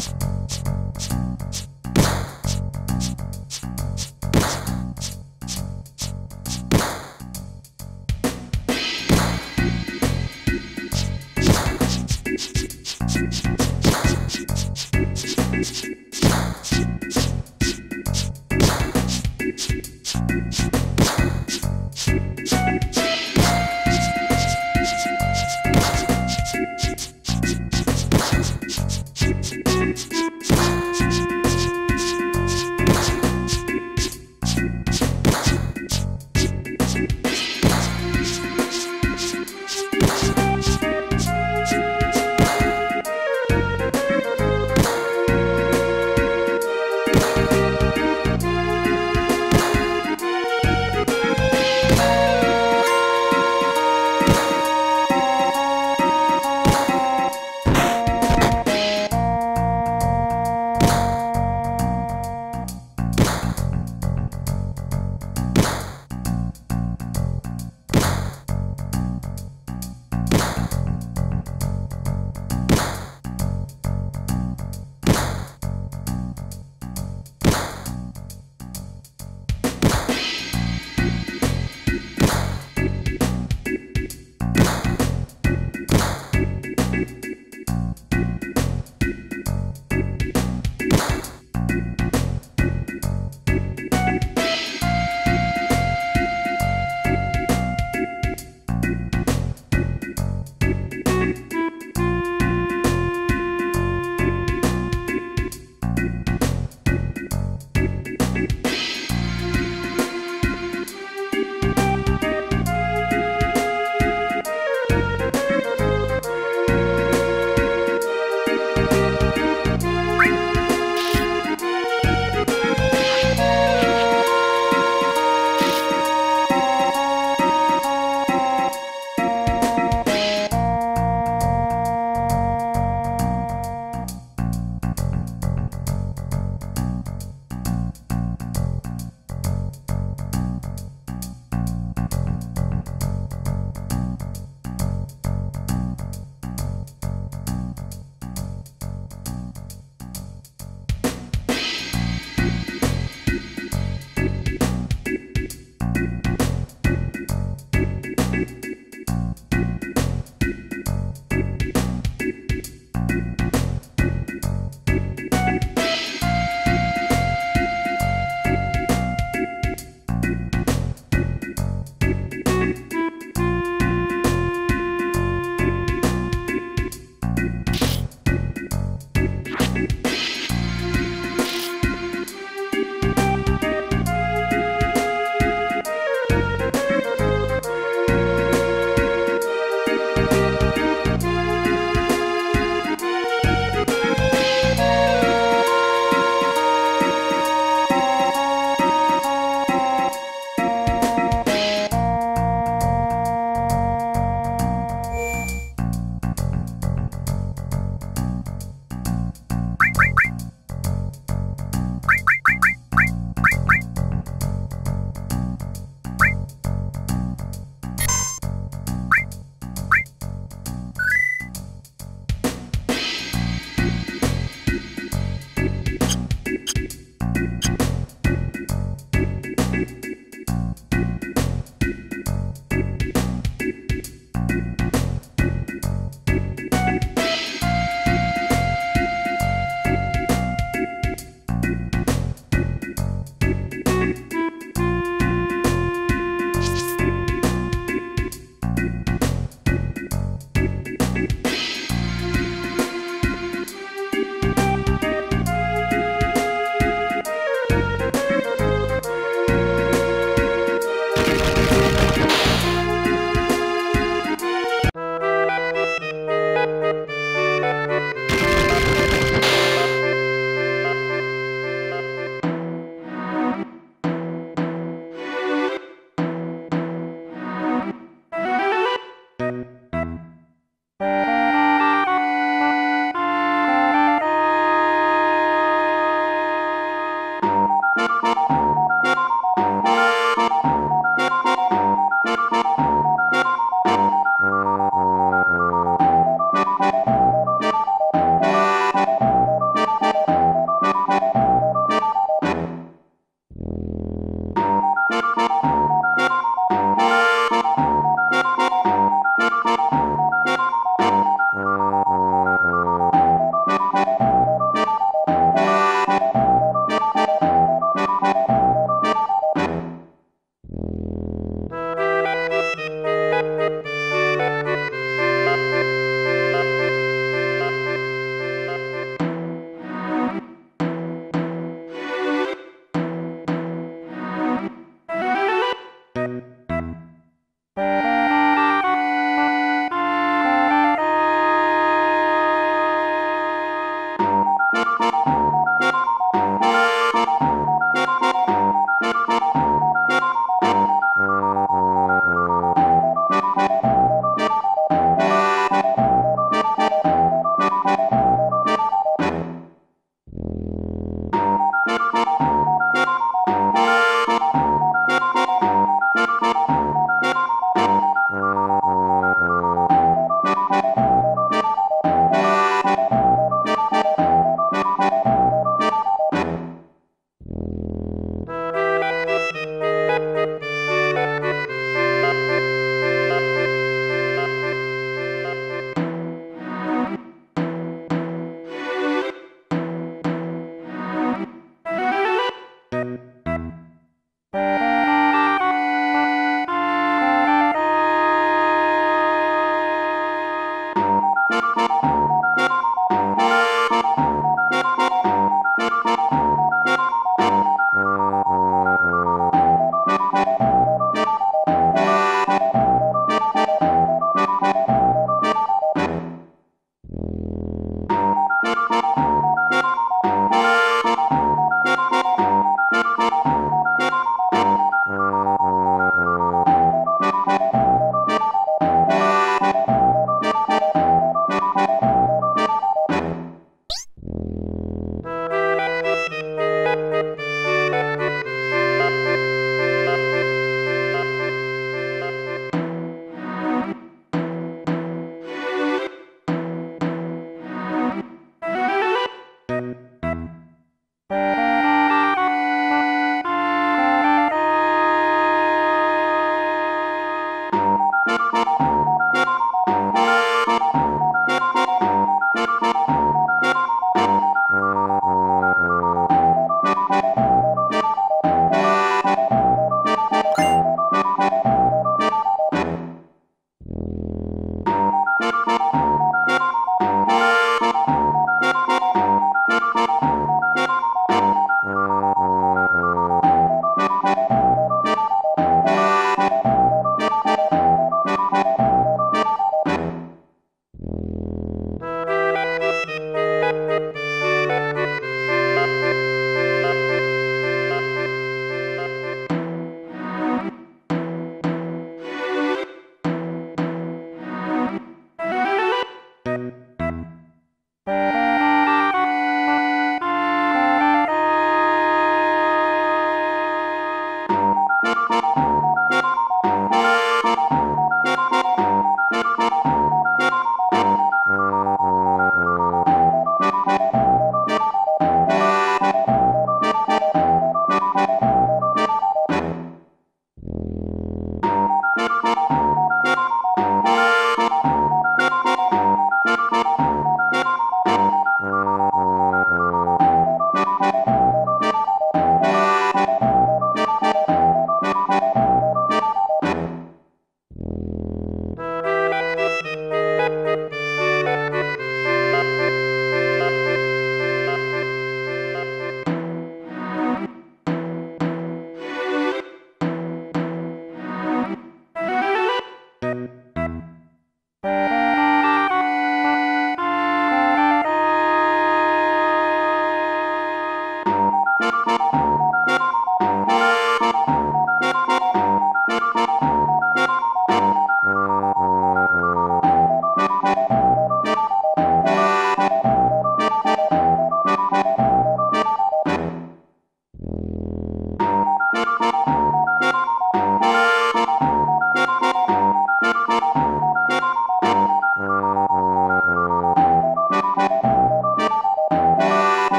します。